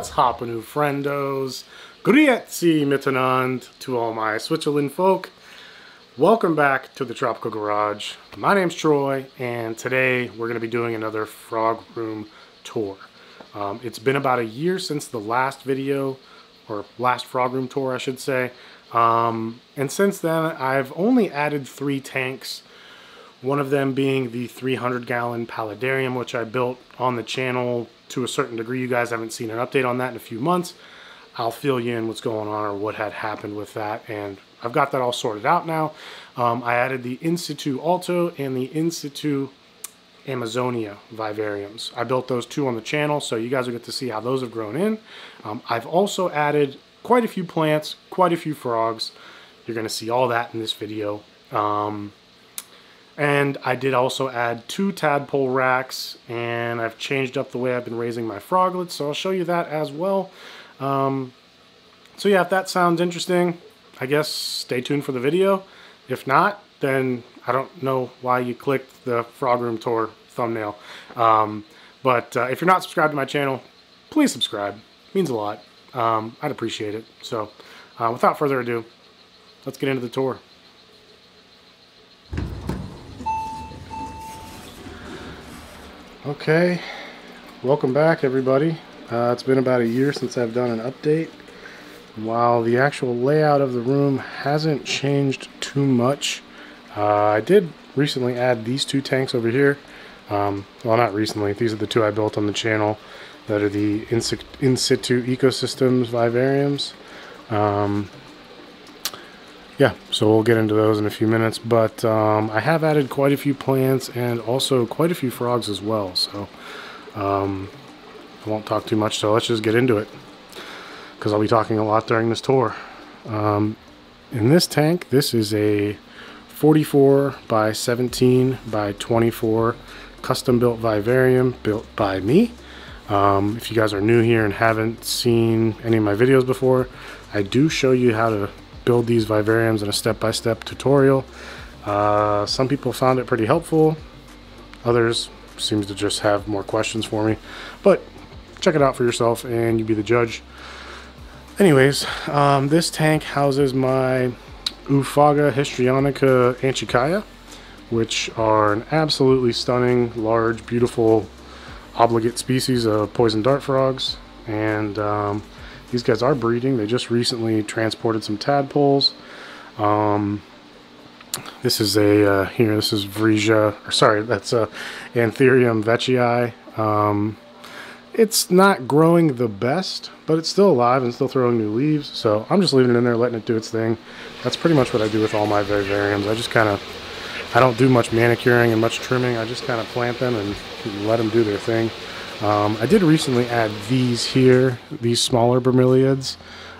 What's hoppin', friendos? Grüezi miteinander to all my Switzerland folk. Welcome back to the Tropical Garage. My name's Troy, and today we're going to be doing another frog room tour. Um, it's been about a year since the last video, or last frog room tour, I should say. Um, and since then, I've only added three tanks. One of them being the 300 gallon paludarium, which I built on the channel to a certain degree. You guys haven't seen an update on that in a few months. I'll fill you in what's going on or what had happened with that. And I've got that all sorted out now. Um, I added the In-Situ Alto and the In-Situ Amazonia vivariums. I built those two on the channel, so you guys will get to see how those have grown in. Um, I've also added quite a few plants, quite a few frogs. You're going to see all that in this video. Um, and I did also add two tadpole racks, and I've changed up the way I've been raising my froglets, so I'll show you that as well. Um, so yeah, if that sounds interesting, I guess stay tuned for the video. If not, then I don't know why you clicked the Frog Room Tour thumbnail. Um, but uh, if you're not subscribed to my channel, please subscribe. It means a lot. Um, I'd appreciate it. So uh, without further ado, let's get into the tour. Okay, welcome back everybody. Uh, it's been about a year since I've done an update. While the actual layout of the room hasn't changed too much, uh, I did recently add these two tanks over here. Um, well, not recently. These are the two I built on the channel that are the in, situ ecosystems vivariums. Um, yeah, so we'll get into those in a few minutes. But um, I have added quite a few plants and also quite a few frogs as well. So um, I won't talk too much. So let's just get into it because I'll be talking a lot during this tour. Um, in this tank, this is a 44 by 17 by 24 custom built vivarium built by me. Um, if you guys are new here and haven't seen any of my videos before, I do show you how to build these vivariums in a step-by-step -step tutorial. Uh, some people found it pretty helpful. Others seems to just have more questions for me. But check it out for yourself and you be the judge. Anyways, um, this tank houses my Oophaga histrionica anchicaya, which are an absolutely stunning, large, beautiful, obligate species of poison dart frogs. And um, these guys are breeding. They just recently transported some tadpoles. Um, this is a, uh, here, this is Vriesea, or sorry, that's a Anthurium veitchii. Um, it's not growing the best, but it's still alive and still throwing new leaves. So I'm just leaving it in there, letting it do its thing. That's pretty much what I do with all my vivariums. I just kind of, I don't do much manicuring and much trimming. I just kind of plant them and let them do their thing. Um, I did recently add these here, these smaller bromeliads.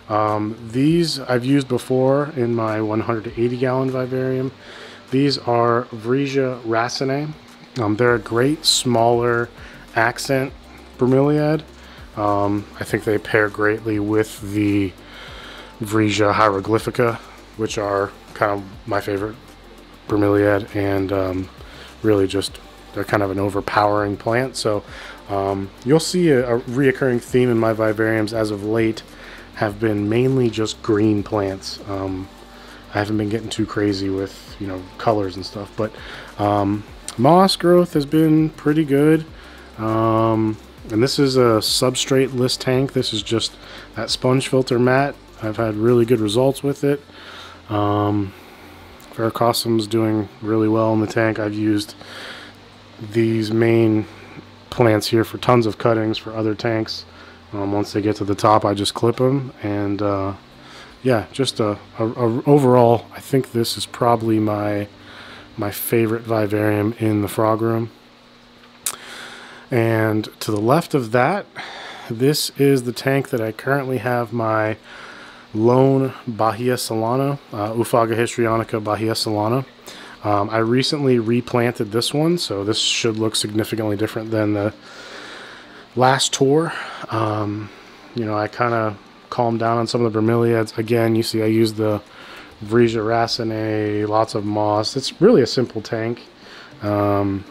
Um, these I've used before in my 180 gallon vivarium. These are Vriesea raciniae. Um, they're a great smaller accent bromeliad. Um, I think they pair greatly with the Vriesea hieroglyphica, which are kind of my favorite bromeliad and um, really just they're kind of an overpowering plant. So um, you'll see a, a reoccurring theme in my vivariums as of late have been mainly just green plants. Um, I haven't been getting too crazy with you know colors and stuff, but um, moss growth has been pretty good. Um, and this is a substrate-less tank. This is just that sponge filter mat. I've had really good results with it. Um, doing really well in the tank. I've used these main plants here for tons of cuttings for other tanks. Um, once they get to the top, I just clip them, and uh, yeah, just a, a, a, overall. I think this is probably my my favorite vivarium in the frog room. And to the left of that, this is the tank that I currently have my lone Bahia Solano, uh, Oophaga histrionica Bahia Solano. Um, I recently replanted this one, so this should look significantly different than the last tour. Um, you know, I kind of calmed down on some of the bromeliads. Again, you see I used the Vriesea raciniae, lots of moss. It's really a simple tank. Um,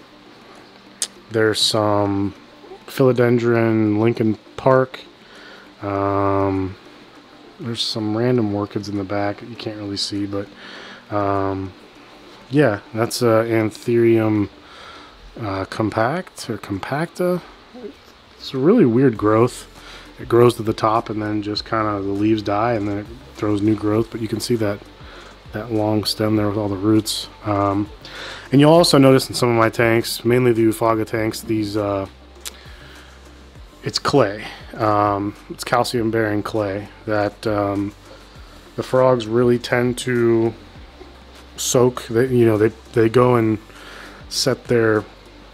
there's some philodendron Lincoln Park. Um, there's some random orchids in the back you can't really see, but um, yeah, that's uh, Anthurium uh, compact or compacta. It's a really weird growth. It grows to the top and then just kind of the leaves die and then it throws new growth. But you can see that that long stem there with all the roots. Um, and you'll also notice in some of my tanks, mainly the Oophaga tanks, these uh, it's clay. Um, it's calcium bearing clay that um, the frogs really tend to soak. They, you know, they they go and set their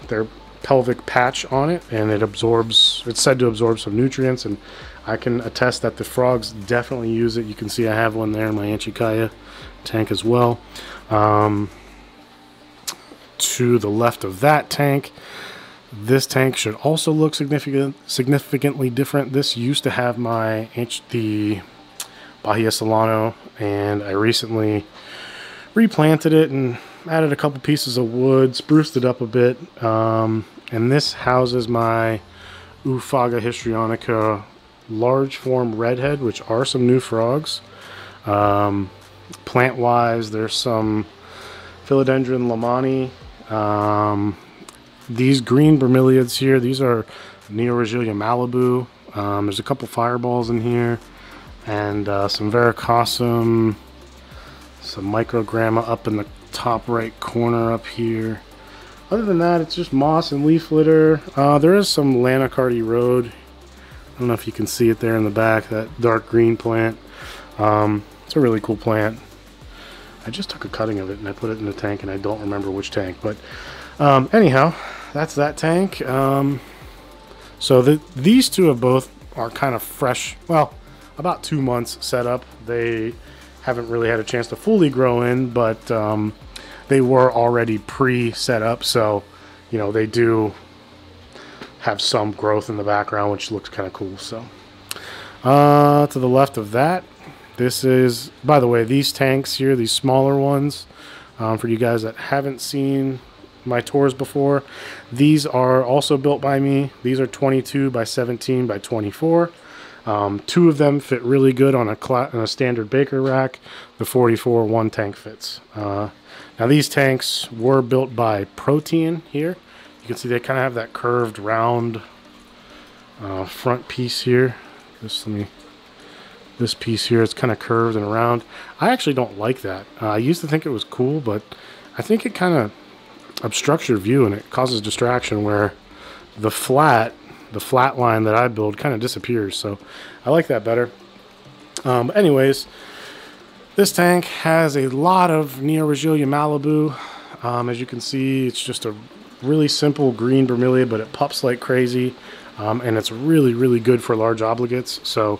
their pelvic patch on it, and it absorbs. It's said to absorb some nutrients, and I can attest that the frogs definitely use it. You can see I have one there in my Anchicaya tank as well. Um, to the left of that tank, this tank should also look significant, significantly different. This used to have my the Bahia Solano, and I recently replanted it and added a couple pieces of wood, spruced it up a bit. Um, and this houses my Oophaga histrionica large form redhead, which are some new frogs. Um, plant wise, there's some philodendron lamani. Um, these green bromeliads here, these are Neoregelia malibu. Um, there's a couple fireballs in here and uh, some verrucosum, some microgramma up in the top right corner up here. Other than that, it's just moss and leaf litter. Uh, there is some Lanacardi Road. I don't know if you can see it there in the back, that dark green plant. Um, it's a really cool plant. I just took a cutting of it and I put it in the tank and I don't remember which tank. But um, anyhow, that's that tank. Um, so the, these two of both are kind of fresh. Well, about two months set up. They haven't really had a chance to fully grow in, but um, they were already pre-set up. So, you know, they do have some growth in the background, which looks kind of cool. So, uh, to the left of that, this is, by the way, these tanks here, these smaller ones, um, for you guys that haven't seen my tours before, these are also built by me. These are 22 by 17 by 24. Um, two of them fit really good on a, on a, standard Baker rack. The 44 one tank fits. Uh, now these tanks were built by Protean here. You can see they kind of have that curved round uh, front piece here. Just let me this piece here it's kind of curved and round I actually don't like that uh, I used to think it was cool but I think it kind of obstructs your view and it causes distraction where the flat the flat line that I build kind of disappears so I like that better. Um, anyways this tank has a lot of Neoregelia Malibu. Um, as you can see it's just a really simple green bromeliad but it pups like crazy. Um, and it's really really good for large obligates. So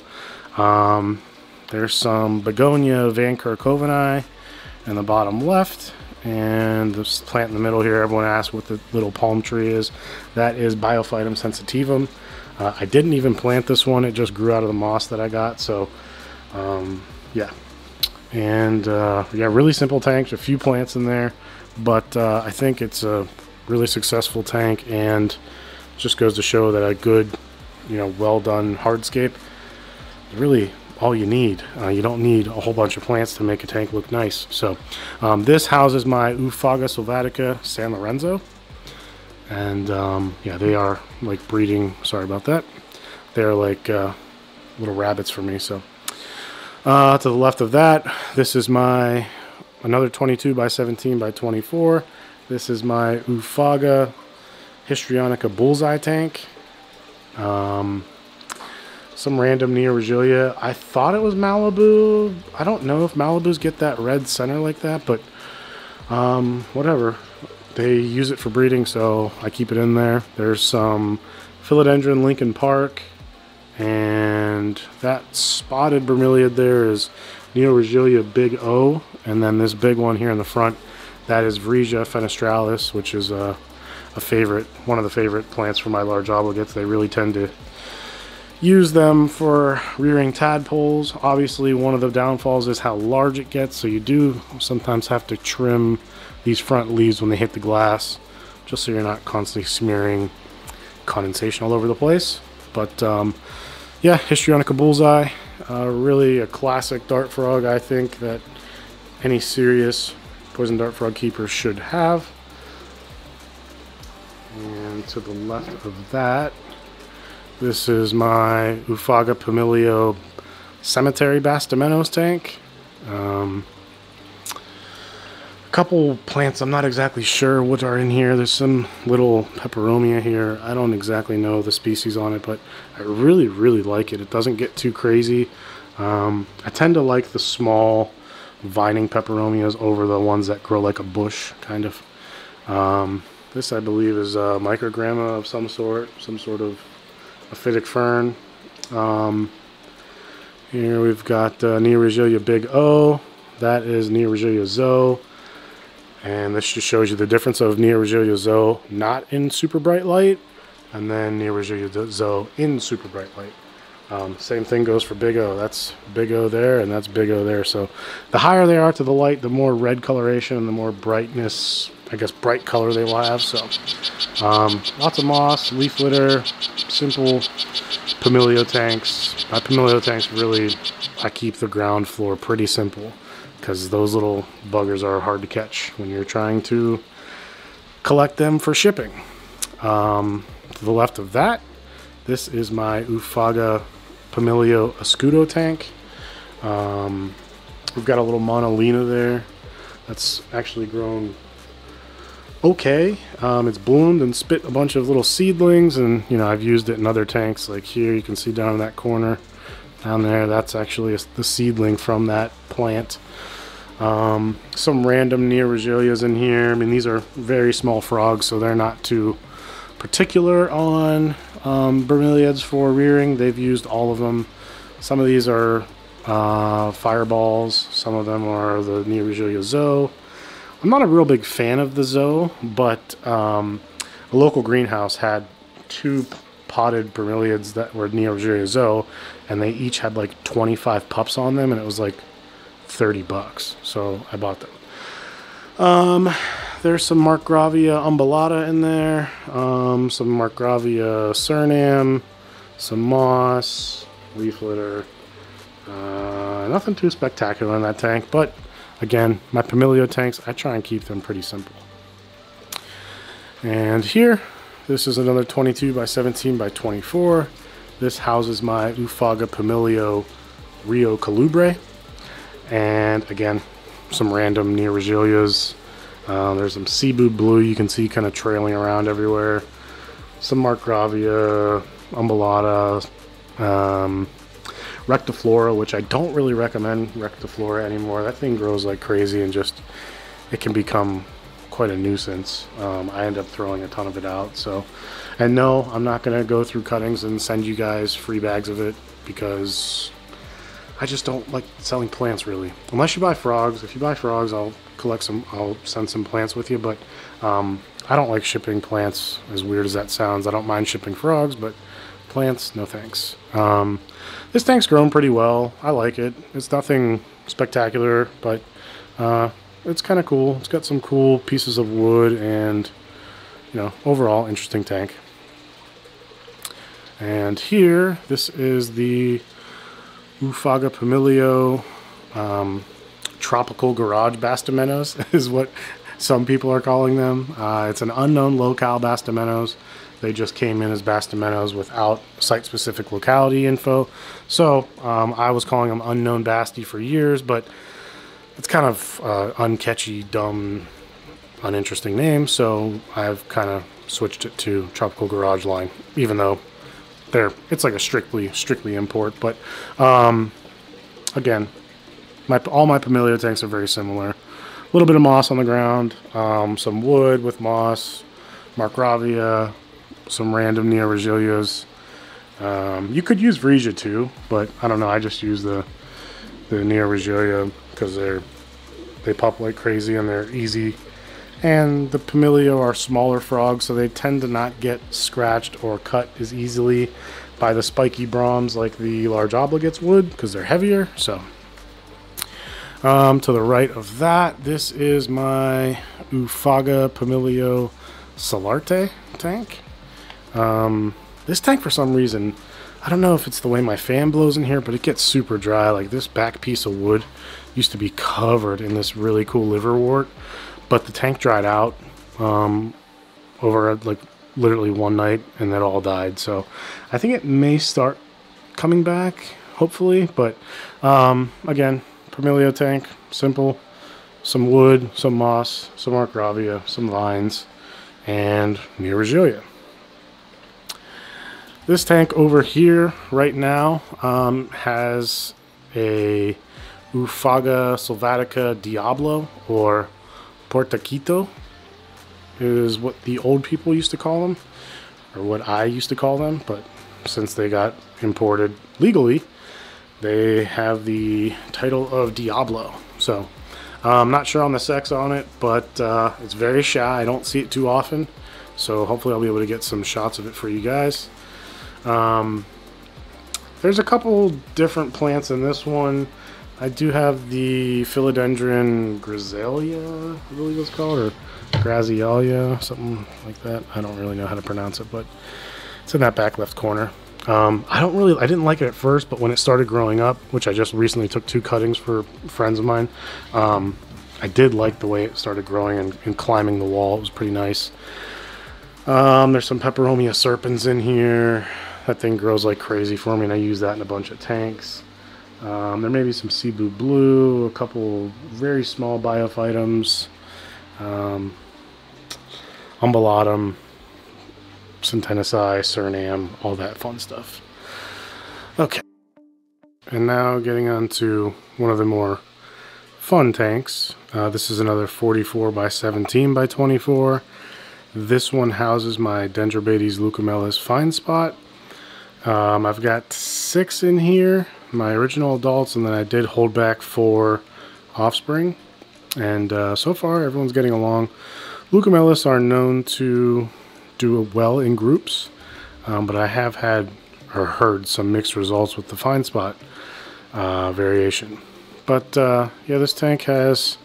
um, there's some begonia Van Kerkhovenii in the bottom left. And this plant in the middle here, everyone asks what the little palm tree is. That is Biophytum sensitivum. Uh, I didn't even plant this one. It just grew out of the moss that I got. So, um, yeah. And, uh, yeah, really simple tanks, A few plants in there. But uh, I think it's a really successful tank. And just goes to show that a good, you know, well done hardscape really all you need. Uh, you don't need a whole bunch of plants to make a tank look nice. So um, this houses my Oophaga sylvatica San Lorenzo. And um, yeah, they are like breeding, sorry about that. They're like uh, little rabbits for me. So uh, to the left of that, this is my another 22 by 17 by 24. This is my Oophaga Histrionica bullseye tank. Um, some random Neoregelia. I thought it was Malibu. I don't know if Malibus get that red center like that, but um, whatever. They use it for breeding, so I keep it in there. There's some Philodendron Lincoln Park, and that spotted bromeliad there is Neo Neoregelia Big O, and then this big one here in the front, that is Vriesea fenestralis, which is a, a favorite, one of the favorite plants for my large obligates. They really tend to use them for rearing tadpoles. Obviously, one of the downfalls is how large it gets, so you do sometimes have to trim these front leaves when they hit the glass, just so you're not constantly smearing condensation all over the place. But um, yeah, Histrionica Bullseye, uh, really a classic dart frog, I think, that any serious poison dart frog keeper should have. And to the left of that, this is my Oophaga Pumilio Cemetery Bastimentos tank. Um, a couple plants, I'm not exactly sure what are in here. There's some little peperomia here. I don't exactly know the species on it, but I really, really like it. It doesn't get too crazy. Um, I tend to like the small vining peperomias over the ones that grow like a bush, kind of. Um, this, I believe, is a microgramma of some sort, some sort of epiphytic fern. Um, here we've got uh, Neoregelia Big O. That is Neoregelia Zoe. And this just shows you the difference of Neoregelia Zoe not in super bright light and then Neoregelia Zoe in super bright light. Um, same thing goes for Big O. That's Big O there, and that's Big O there. So the higher they are to the light, the more red coloration and the more brightness, I guess, bright color they will have. So um, lots of moss, leaf litter, simple Pumilio tanks. My Pumilio tanks really, I keep the ground floor pretty simple because those little buggers are hard to catch when you're trying to collect them for shipping. Um, to the left of that, this is my Oophaga Pumilio Escudo tank. Um, we've got a little Monolina there that's actually grown okay. Um, it's bloomed and spit a bunch of little seedlings, and you know I've used it in other tanks. Like here, you can see down in that corner, down there, that's actually a, the seedling from that plant. Um, some random Neoregelias in here. I mean, these are very small frogs, so they're not too particular on um, bromeliads for rearing. They've used all of them. Some of these are uh, fireballs. Some of them are the Neoregelia Zoe. I'm not a real big fan of the Zoe, but um, a local greenhouse had two potted bromeliads that were Neo Neoregelia Zoe, and they each had like 25 pups on them, and it was like 30 bucks. So I bought them. Um, there's some Marcgravia umbellata in there, um, some Marcgravia Surinam, some moss, leaf litter. Uh, nothing too spectacular in that tank, but again, my Pumilio tanks, I try and keep them pretty simple. And here, this is another 22 by 17 by 24. This houses my Oophaga Pumilio Rio Colubre. And again, some random Neoregelias. Uh, there's some Cebu Blue you can see kind of trailing around everywhere. Some Marcgravia, Umbellata, um, Rectiflora, which I don't really recommend Rectiflora anymore. That thing grows like crazy and just, it can become quite a nuisance. Um, I end up throwing a ton of it out. So, and no, I'm not going to go through cuttings and send you guys free bags of it because I just don't like selling plants really. Unless you buy frogs. If you buy frogs, I'll collect some, I'll send some plants with you, but um, I don't like shipping plants, as weird as that sounds. I don't mind shipping frogs, but plants, no thanks. Um, this tank's grown pretty well. I like it. It's nothing spectacular, but uh, it's kind of cool. It's got some cool pieces of wood and, you know, overall interesting tank. And here, this is the Oophaga Pumilio um, tropical garage bastimentos is what some people are calling them. Uh, it's an unknown locale bastimentos. They just came in as bastimentos without site-specific locality info. So um, I was calling them unknown basti for years, but it's kind of uh, uncatchy, dumb, uninteresting name. So I've kind of switched it to tropical garage line, even though they're it's like a strictly strictly import. But um, again, my, all my Pumilio tanks are very similar. A little bit of moss on the ground, um, some wood with moss, Marcgravia, some random Neoregelias. Um, you could use Vriesea too, but I don't know. I just use the the Neoregelia because they're they pop like crazy and they're easy. And the Pumilio are smaller frogs, so they tend to not get scratched or cut as easily by the spiky broms like the large obligates would because they're heavier. So um, to the right of that, this is my Oophaga Pumilio Solarte tank. Um, this tank, for some reason, I don't know if it's the way my fan blows in here, but it gets super dry. Like this back piece of wood used to be covered in this really cool liverwort, but the tank dried out um, over like literally one night and that all died. So I think it may start coming back, hopefully. But um, again, Pumilio tank, simple. Some wood, some moss, some Marcgravia, some vines, and Neoregelia. This tank over here right now um, has a Oophaga sylvatica Diablo or Portaquito is what the old people used to call them, or what I used to call them, but since they got imported legally, they have the title of Diablo. So I'm not sure on the sex on it, but uh, it's very shy. I don't see it too often, so hopefully I'll be able to get some shots of it for you guys. Um, there's a couple different plants in this one. I do have the Philodendron griselia, I believe it's called, or Grazialia, something like that. I don't really know how to pronounce it, but it's in that back left corner. Um, I don't really, I didn't like it at first, but when it started growing up, which I just recently took two cuttings for friends of mine, um, I did like the way it started growing and, and climbing the wall. It was pretty nice. Um, there's some Peperomia serpens in here. That thing grows like crazy for me, and I use that in a bunch of tanks. Um, there may be some Cebu Blue, a couple very small biophytums, um, Umbulatum, sintenisii, Surinam, all that fun stuff. Okay. And now getting on to one of the more fun tanks. Uh, this is another 44 by 17 by 24. This one houses my Dendrobates leucomelas fine spot. Um, I've got six in here, my original adults, and then I did hold back four offspring. And uh, so far, everyone's getting along. Leucomelas are known to do well in groups, um, but I have had or heard some mixed results with the fine spot uh, variation. But uh, yeah, this tank has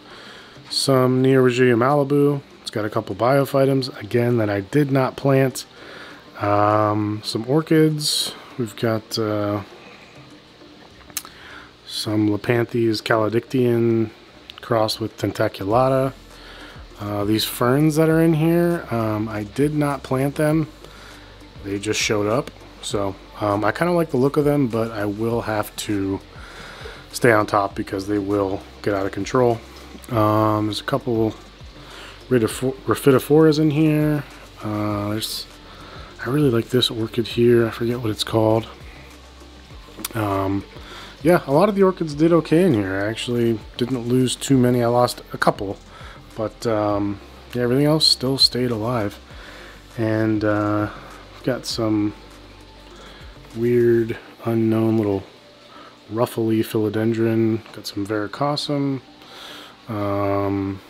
some Neoregelia malibu. It's got a couple biophytums, again, that I did not plant. Um, some orchids. We've got uh, some Lepanthes calodictyon crossed with tentaculata. Uh, these ferns that are in here, um, I did not plant them. They just showed up. So um, I kind of like the look of them, but I will have to stay on top because they will get out of control. Um, there's a couple Rhaphidophoras in here. Uh, there's, I really like this orchid here. I forget what it's called. Um, yeah, a lot of the orchids did okay in here. I actually didn't lose too many. I lost a couple. But um, yeah, everything else still stayed alive. And uh, got some weird, unknown little ruffly philodendron. Got some verrucosum. Um,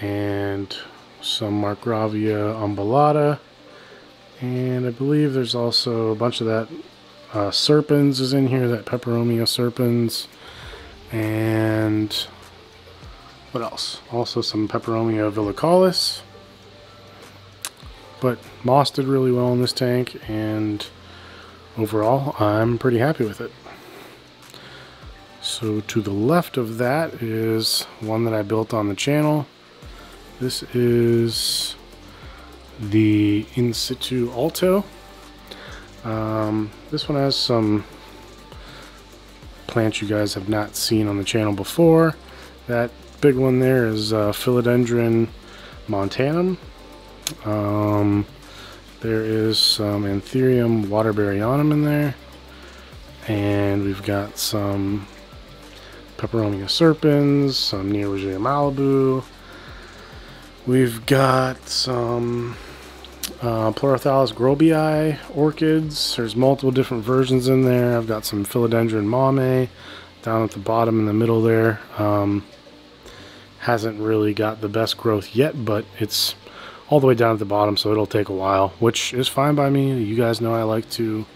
and some Marcgravia umbellata. And I believe there's also a bunch of that uh, serpens is in here, that Peperomia serpens. And what else? Also some Peperomia villicalis. But moss did really well in this tank, and overall, I'm pretty happy with it. So to the left of that is one that I built on the channel. This is the In Situ Alto. Um, this one has some plants you guys have not seen on the channel before. That big one there is uh, Philodendron montanum. Um, there is some Anthurium waterburyanum in there. And we've got some Peperomia serpens, some Neoregelia malibu. We've got some uh, grobii orchids. There's multiple different versions in there. I've got some Philodendron mamei down at the bottom in the middle there. Um, hasn't really got the best growth yet, but it's all the way down at the bottom, so it'll take a while, which is fine by me. You guys know I like to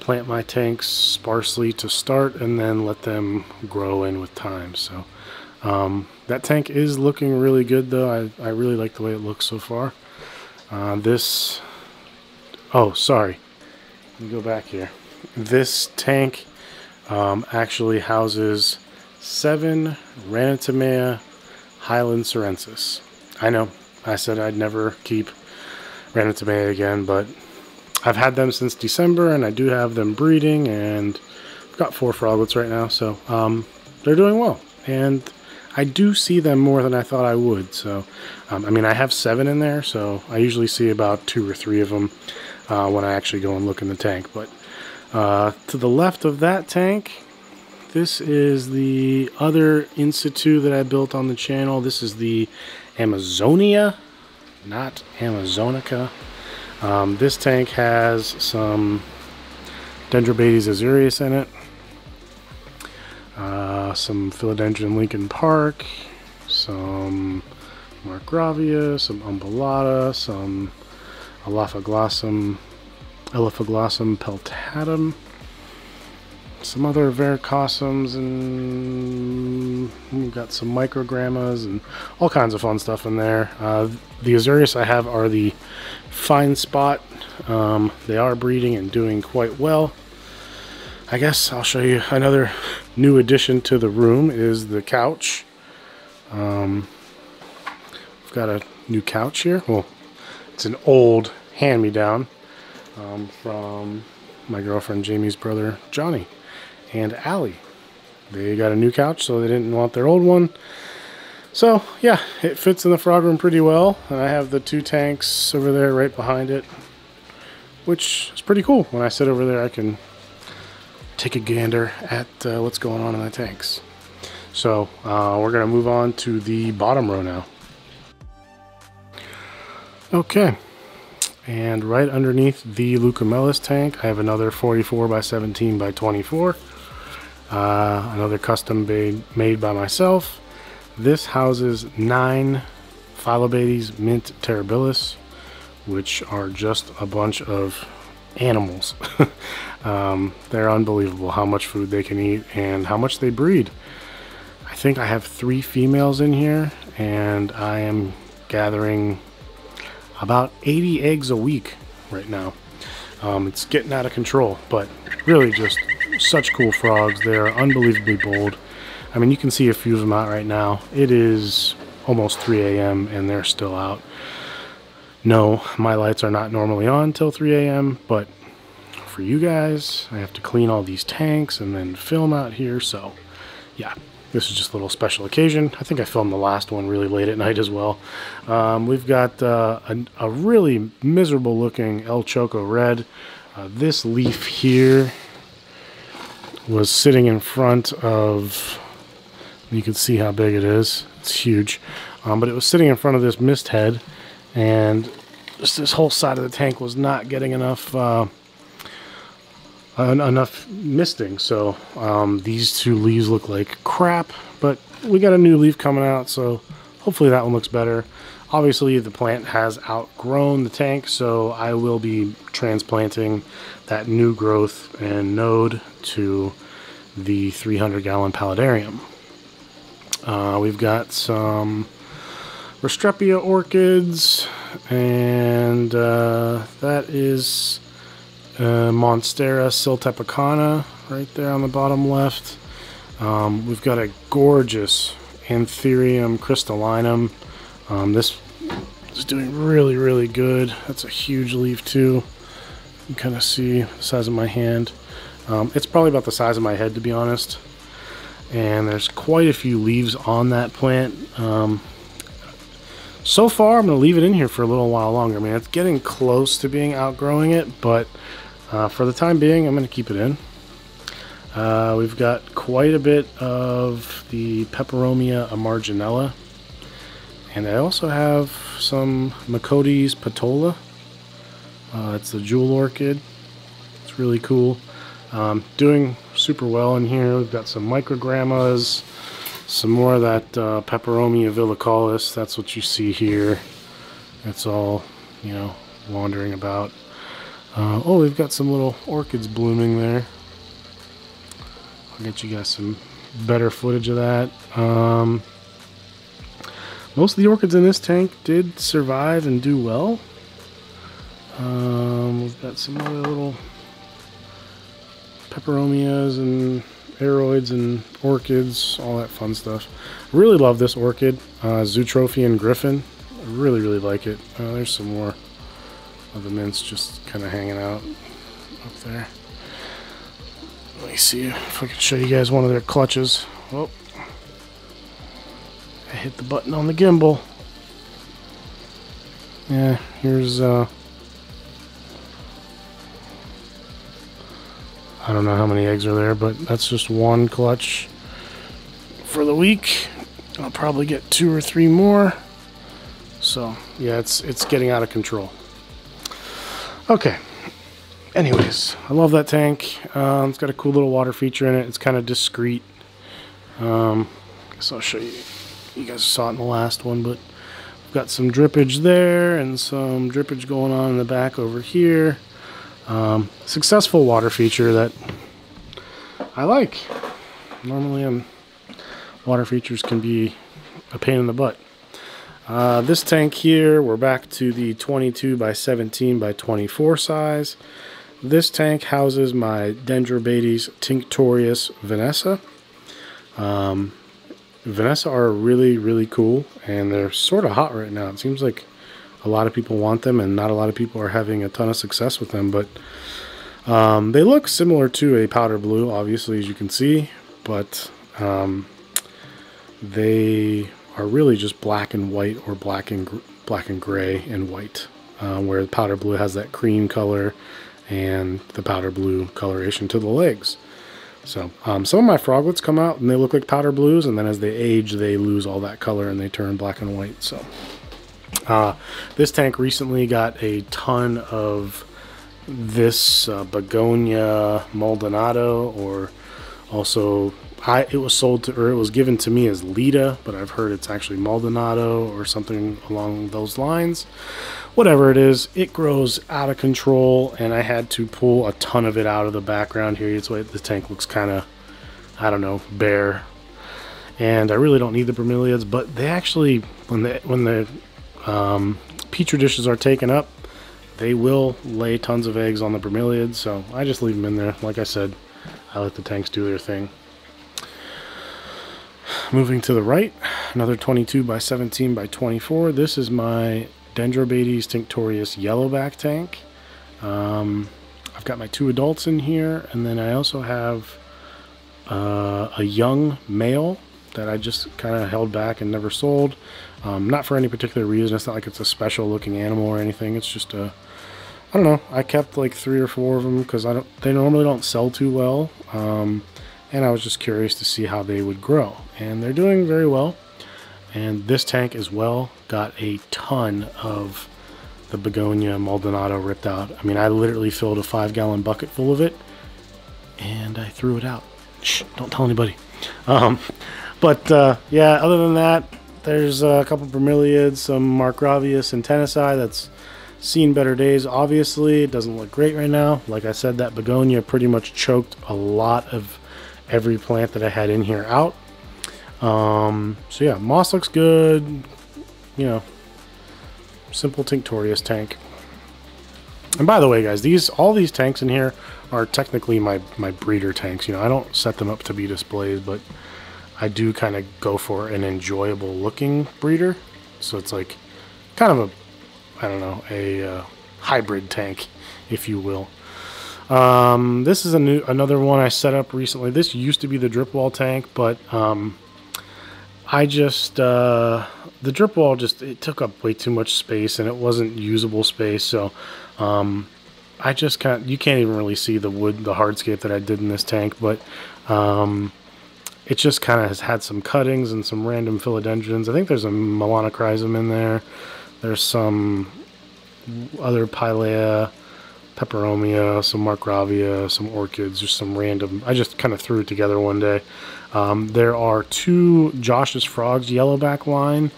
plant my tanks sparsely to start and then let them grow in with time. So um, that tank is looking really good though. I, I really like the way it looks so far. Uh, this, oh, sorry. Let me go back here. This tank um, actually houses seven Ranitomeya Highland Sirensis. I know, I said I'd never keep Ranitomeya again, but I've had them since December and I do have them breeding and I've got four froglets right now, so um, they're doing well. And I do see them more than I thought I would. So, um, I mean, I have seven in there, so I usually see about two or three of them uh, when I actually go and look in the tank. But uh, to the left of that tank, this is the other in situ that I built on the channel. This is the Amazonia, not Amazonica. Um, this tank has some Dendrobates azureus in it. Uh, some Philodendron Lincoln Park, some Marcgravia, some Umbellata, some Elaphoglossum, Elaphoglossum peltatum, some other varicosums, and we've got some microgrammas and all kinds of fun stuff in there. Uh, the azureus I have are the fine spot. Um, they are breeding and doing quite well. I guess I'll show you another new addition to the room is the couch. Um, we've got a new couch here. Well, it's an old hand-me-down um, from my girlfriend Jamie's brother Johnny and Allie. They got a new couch, so they didn't want their old one. So, yeah, it fits in the frog room pretty well. And I have the two tanks over there right behind it, which is pretty cool. When I sit over there, I can take a gander at uh, what's going on in the tanks. So uh, we're going to move on to the bottom row now. Okay, and right underneath the Leucomelas tank, I have another 44 by 17 by 24. Uh, another custom made, made by myself. This houses nine Phyllobates mint terribilis, which are just a bunch of animals. um, they're unbelievable how much food they can eat and how much they breed. I think I have three females in here and I am gathering about 80 eggs a week right now. Um, it's getting out of control, but really just such cool frogs. They're unbelievably bold. I mean, you can see a few of them out right now. It is almost 3 a.m. and they're still out. No, my lights are not normally on till 3 a.m., but for you guys, I have to clean all these tanks and then film out here, so yeah, this is just a little special occasion. I think I filmed the last one really late at night as well. Um, we've got uh, a, a, really miserable looking El Choco Red. Uh, this leaf here was sitting in front of, you can see how big it is, it's huge, um, but it was sitting in front of this mist head and just this whole side of the tank was not getting enough uh, enough misting. So um, these two leaves look like crap but we got a new leaf coming out so hopefully that one looks better. Obviously the plant has outgrown the tank so I will be transplanting that new growth and node to the 300 gallon paludarium. Uh, we've got some Restrepia orchids, and uh, that is uh, Monstera siltepecana right there on the bottom left. Um, we've got a gorgeous Anthurium crystallinum. Um, this is doing really, really good. That's a huge leaf too. You can kind of see the size of my hand. Um, it's probably about the size of my head to be honest. And there's quite a few leaves on that plant. Um, so far, I'm going to leave it in here for a little while longer. man. it's getting close to being outgrowing it, but uh, for the time being, I'm going to keep it in. Uh, we've got quite a bit of the Peperomia emarginella. And I also have some Macodes petola. Uh, it's the jewel orchid. It's really cool. Um, doing super well in here. We've got some microgrammas, some more of that uh, Peperomia villicalis. That's what you see here. It's all, you know, wandering about. Uh, oh, we've got some little orchids blooming there. I'll get you guys some better footage of that. Um, most of the orchids in this tank did survive and do well. Um, we've got some other little peperomias and aroids and orchids, all that fun stuff. Really love this orchid, uh, Zootrophion Griffin. I really, really like it. Uh, there's some more of the mints just kind of hanging out up there. Let me see if I can show you guys one of their clutches. Oh, I hit the button on the gimbal. Yeah, here's uh, I don't know how many eggs are there, but that's just one clutch for the week. I'll probably get two or three more. So yeah, it's it's getting out of control. Okay. Anyways, I love that tank. Um, it's got a cool little water feature in it. It's kind of discreet. Um, guess I'll show you. You guys saw it in the last one, but I've got some drippage there and some drippage going on in the back over here. Um, successful water feature that I like. Normally, um, water features can be a pain in the butt. Uh, this tank here, we're back to the 22 by 17 by 24 size. This tank houses my Dendrobates tinctorius vanessa. Um, vanessa are really, really cool, and they're sort of hot right now. It seems like a lot of people want them and not a lot of people are having a ton of success with them but um, they look similar to a powder blue obviously as you can see but um, they are really just black and white or black and black and gray and white uh, where the powder blue has that cream color and the powder blue coloration to the legs. So um, some of my froglets come out and they look like powder blues and then as they age they lose all that color and they turn black and white so uh, this tank recently got a ton of this uh, Begonia Maldonado, or also I, it was sold to, or it was given to me as Lita, but I've heard it's actually Maldonado or something along those lines. Whatever it is, it grows out of control, and I had to pull a ton of it out of the background here. It's why the tank looks kind of, I don't know, bare. And I really don't need the bromeliads, but they actually, when the when the um, petri dishes are taken up, they will lay tons of eggs on the bromeliads, so I just leave them in there. Like I said, I let the tanks do their thing. Moving to the right, another 22 by 17 by 24. This is my Dendrobates tinctorius yellowback tank. Um, I've got my two adults in here, and then I also have uh, a young male that I just kind of held back and never sold. Um, not for any particular reason. It's not like it's a special looking animal or anything. It's just a, I don't know. I kept like three or four of them because I don't. They normally don't sell too well, um, and I was just curious to see how they would grow. And they're doing very well. And this tank as well got a ton of the begonia Maldonado ripped out. I mean, I literally filled a five gallon bucket full of it, and I threw it out. Shh! Don't tell anybody. Um, but uh, yeah, other than that, there's a couple bromeliads, some Marcgravius and Tennessee that's seen better days. Obviously, it doesn't look great right now. Like I said, that begonia pretty much choked a lot of every plant that I had in here out. Um, so yeah, moss looks good. You know, simple tinctorius tank. And by the way, guys, these all these tanks in here are technically my my breeder tanks. You know, I don't set them up to be displays, but I do kind of go for an enjoyable looking breeder. So it's like kind of a, I don't know, a uh, hybrid tank, if you will. Um, this is a new another one I set up recently. This used to be the drip wall tank, but um, I just uh, the drip wall just it took up way too much space and it wasn't usable space. So um, I just can't. You can't even really see the wood, the hardscape that I did in this tank, but um, it just kind of has had some cuttings and some random philodendrons. I think there's a melanochrysum in there. There's some other pilea, peperomia, some marcgravia, some orchids, just some random. I just kind of threw it together one day. Um, there are two Josh's Frogs yellowback line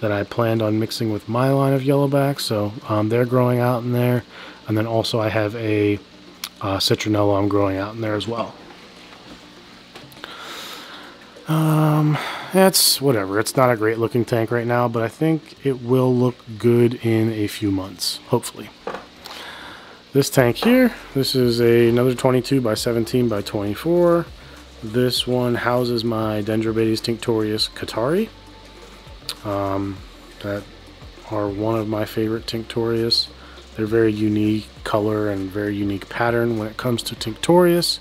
that I planned on mixing with my line of yellowback, so um, they're growing out in there. And then also I have a uh, citronella I'm growing out in there as well. Um, it's whatever. It's not a great looking tank right now, but I think it will look good in a few months, hopefully. This tank here, this is a, another 22 by 17 by 24. This one houses my Dendrobates tinctorius Koetari. Um, that are one of my favorite tinctorius. They're very unique color and very unique pattern when it comes to tinctorius.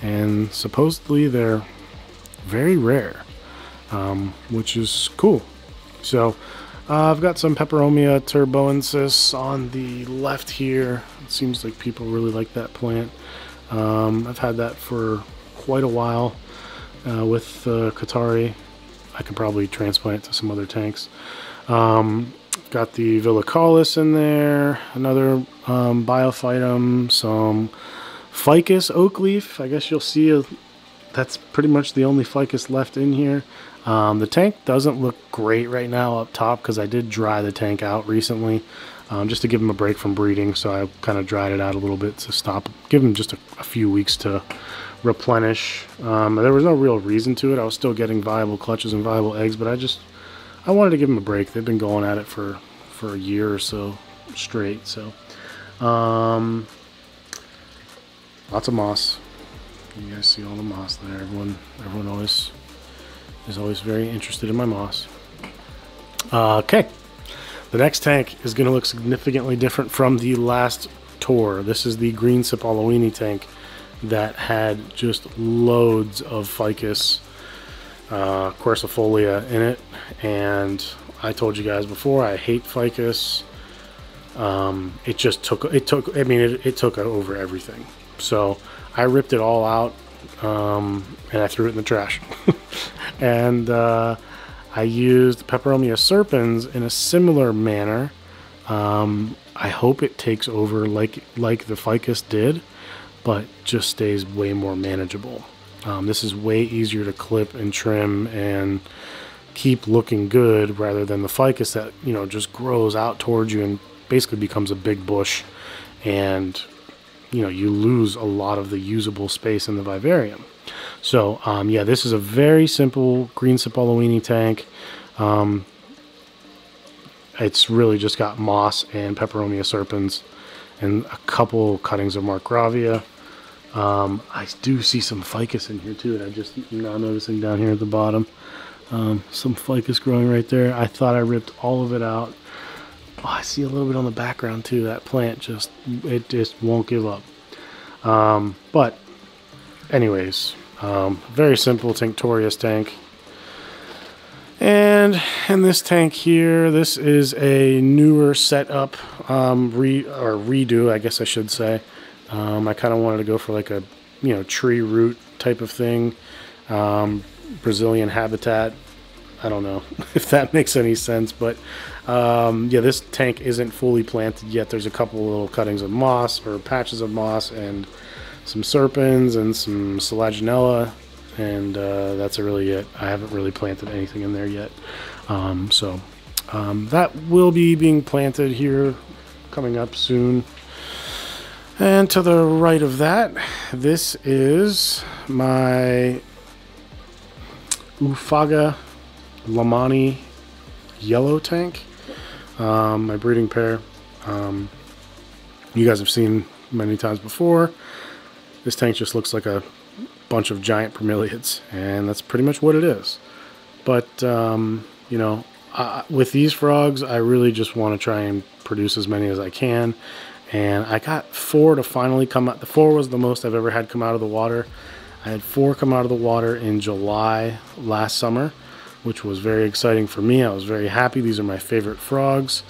And supposedly they're very rare, um, which is cool. So uh, I've got some Peperomia turboensis on the left here. It seems like people really like that plant. Um, I've had that for quite a while uh, with uh, Koetari. I could probably transplant it to some other tanks. Um, got the Villicalis in there, another um, Biophytum, some Ficus oak leaf. I guess you'll see a, that's pretty much the only Ficus left in here. Um, the tank doesn't look great right now up top because I did dry the tank out recently um, just to give him a break from breeding. So I kind of dried it out a little bit to stop, give him just a, a few weeks to replenish. Um, there was no real reason to it. I was still getting viable clutches and viable eggs, but I just I wanted to give him a break. They've been going at it for for a year or so straight. So um, lots of moss. You guys see all the moss there. Everyone everyone always is always very interested in my moss. Uh, okay. The next tank is going to look significantly different from the last tour. This is the green Sipaliwini tank that had just loads of ficus uh, quercifolia in it. And I told you guys before, I hate ficus. Um, it just took, it took, I mean, it, it took over everything. So I ripped it all out um, and I threw it in the trash. and uh, I used Peperomia serpens in a similar manner. Um, I hope it takes over like like the ficus did, but just stays way more manageable. Um, this is way easier to clip and trim and keep looking good rather than the ficus that you know just grows out towards you and basically becomes a big bush and you know you lose a lot of the usable space in the vivarium. So um, yeah, this is a very simple green Sipaliwini tank. Um, it's really just got moss and Peperomia serpens and a couple cuttings of Marcgravia. Um, I do see some ficus in here too, and I'm just now noticing down here at the bottom. Um, some ficus growing right there. I thought I ripped all of it out. Oh, I see a little bit on the background too. That plant just, it just won't give up. Um, but anyways, um, very simple Tinctorius tank. And in this tank here, this is a newer setup, um, re or redo, I guess I should say. Um, I kind of wanted to go for like a, you know, tree root type of thing. Um, Brazilian habitat. I don't know if that makes any sense, but um, yeah, this tank isn't fully planted yet. There's a couple little cuttings of moss or patches of moss and some serpens and some selaginella, and uh, that's really it. I haven't really planted anything in there yet. Um, so um, that will be being planted here coming up soon. And to the right of that, this is my Oophaga Lehmanni yellow tank, um, my breeding pair. Um, you guys have seen many times before. This tank just looks like a bunch of giant bromeliads, and that's pretty much what it is. But, um, you know, uh, with these frogs, I really just want to try and produce as many as I can and I got four to finally come out. The four was the most I've ever had come out of the water. I had four come out of the water in July last summer, which was very exciting for me. I was very happy. These are my favorite frogs,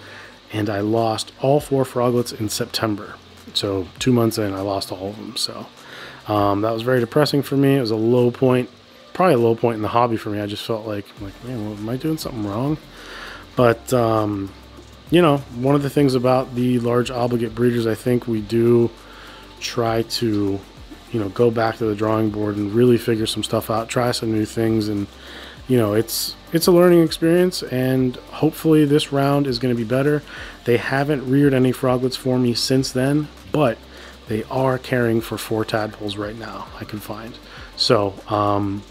and I lost all four froglets in September. So two months in, I lost all of them. So um, that was very depressing for me. It was a low point, probably a low point in the hobby for me. I just felt like, like, man, well, am I doing something wrong? But um, you know, one of the things about the large obligate breeders, I think we do try to, you know, go back to the drawing board and really figure some stuff out, try some new things, and you know, it's it's a learning experience, and hopefully this round is going to be better. They haven't reared any froglets for me since then, but they are caring for four tadpoles right now. I can find so. Um,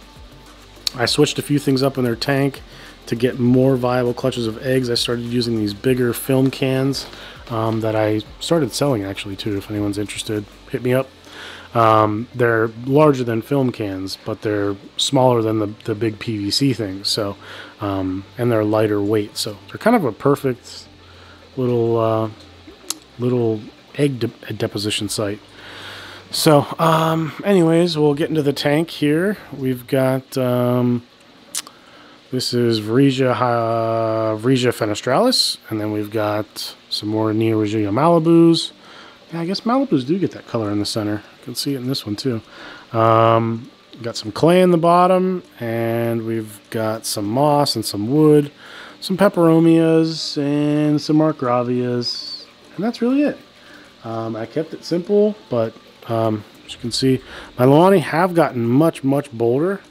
I switched a few things up in their tank to get more viable clutches of eggs, I started using these bigger film cans um, that I started selling actually too. If anyone's interested, hit me up. Um, they're larger than film cans, but they're smaller than the, the big PVC things. So, um, and they're lighter weight. So they're kind of a perfect little uh, little egg de deposition site. So, um, anyways, we'll get into the tank here. We've got um, this is Vriesea, uh, fenestralis, and then we've got some more Neoregelia Malibus. Yeah, I guess Malibus do get that color in the center. Can see it in this one too. Um, got some clay in the bottom, and we've got some moss and some wood, some peperomias, and some marcgravias, and that's really it. Um, I kept it simple, but um, as you can see, my Lehmanni have gotten much, much bolder.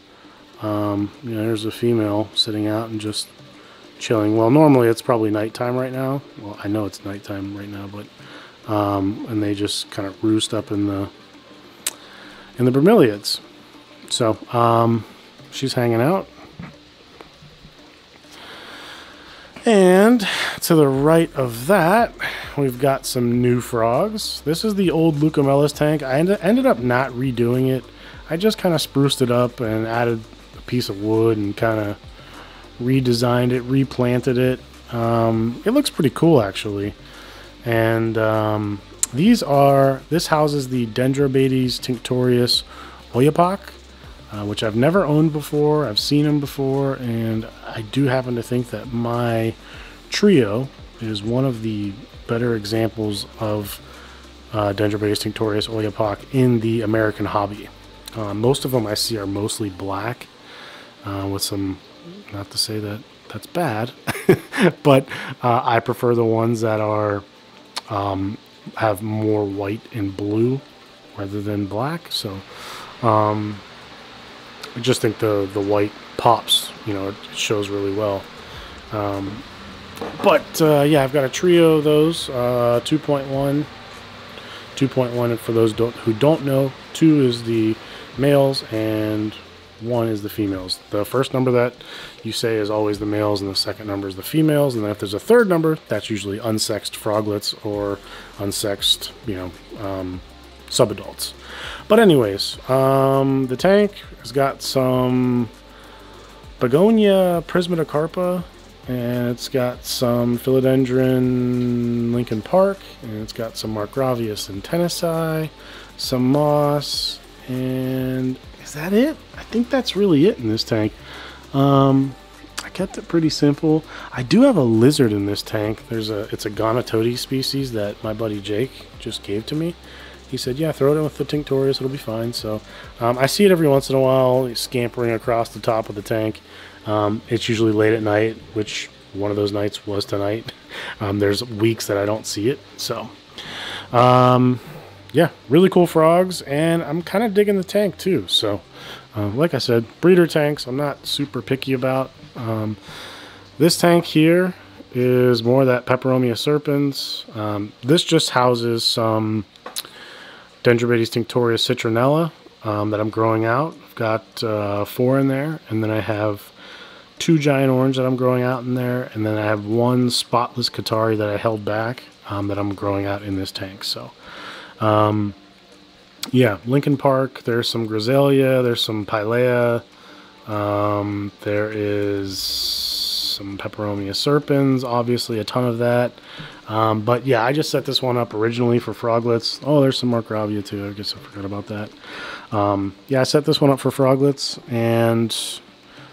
Um, you know, there's a female sitting out and just chilling. Well, normally it's probably nighttime right now. Well, I know it's nighttime right now, but um, and they just kind of roost up in the in the bromeliads. So um, she's hanging out. And to the right of that, we've got some new frogs. This is the old Leucomelas tank. I ended up not redoing it. I just kind of spruced it up and added a piece of wood and kind of redesigned it, replanted it. Um, it looks pretty cool actually. And um, these are, this houses the Dendrobates tinctorius oyapok uh, which I've never owned before. I've seen them before, and I do happen to think that my trio is one of the better examples of uh, Dendrobates tinctorius oyapok in the American hobby. Uh, most of them I see are mostly black, uh, with some, not to say that that's bad, but uh, I prefer the ones that are um, have more white and blue rather than black. So. Um, I just think the the white pops. You know, it shows really well. Um, but uh, yeah, I've got a trio of those. Uh, 2.1, 2.1. For those don't, who don't know, two is the males and one is the females. The first number that you say is always the males, and the second number is the females. And then if there's a third number, that's usually unsexed froglets or unsexed, you know, um, subadults. But anyways, um, the tank has got some Begonia prismatocarpa, and it's got some Philodendron Lincoln Park, and it's got some Marcgravius and Tennessee, some moss, and is that it? I think that's really it in this tank. Um, I kept it pretty simple. I do have a lizard in this tank. There's a it's a Gonatodes species that my buddy Jake just gave to me he said, yeah, throw it in with the Tinctorius, it'll be fine. So um, I see it every once in a while scampering across the top of the tank. Um, it's usually late at night, which one of those nights was tonight. Um, there's weeks that I don't see it. So, um, yeah, really cool frogs. And I'm kind of digging the tank too. So, uh, like I said, breeder tanks, I'm not super picky about. Um, this tank here is more that Peperomia serpens. Um, this just houses some Dendrobates tinctorius citronella um, that I'm growing out. I've got uh, four in there, and then I have two giant orange that I'm growing out in there, and then I have one spotless Koetari that I held back um, that I'm growing out in this tank. So, um, yeah, Lincoln Park. There's some Griselia. There's some Pilea. Um, there is some Peperomia serpens, obviously a ton of that. Um, but yeah, I just set this one up originally for froglets. Oh, there's some Marcgravia too. I guess I forgot about that. Um, yeah, I set this one up for froglets. And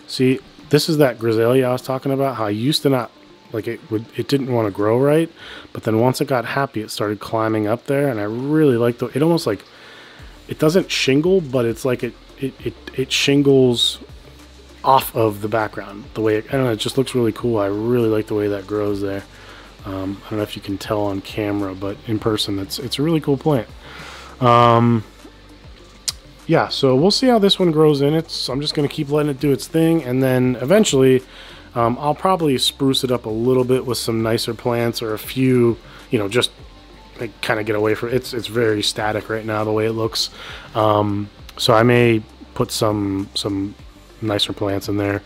see, this is that Griselia I was talking about. How I used to not, like it would, it didn't want to grow right. But then once it got happy, it started climbing up there. And I really like the, it almost like, it doesn't shingle, but it's like it, it, it, it shingles off of the background. The way, it, I don't know, it just looks really cool. I really like the way that grows there. Um, I don't know if you can tell on camera, but in person, it's it's a really cool plant. Um, yeah, so we'll see how this one grows in. It's I'm just going to keep letting it do its thing, and then eventually, um, I'll probably spruce it up a little bit with some nicer plants or a few, you know, just like, kind of get away from it. It's it's very static right now the way it looks. Um, so I may put some some nicer plants in there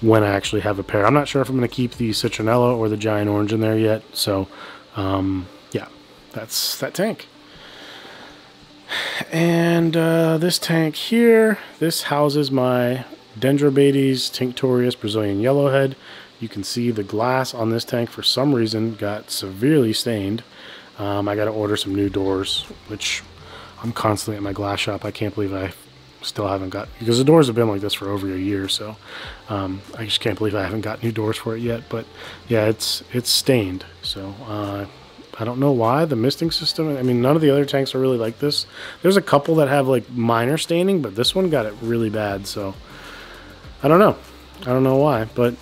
when I actually have a pair. I'm not sure if I'm going to keep the Citronella or the Giant Orange in there yet. So, um, yeah, that's that tank. And uh, this tank here, this houses my Dendrobates tinctorius Brazilian yellowhead. You can see the glass on this tank for some reason got severely stained. Um, I got to order some new doors, which I'm constantly at my glass shop. I can't believe I still haven't got because the doors have been like this for over a year. So um, I just can't believe I haven't got new doors for it yet. But yeah, it's it's stained. So uh, I don't know why the misting system. I mean, none of the other tanks are really like this. There's a couple that have like minor staining, but this one got it really bad. So I don't know. I don't know why, but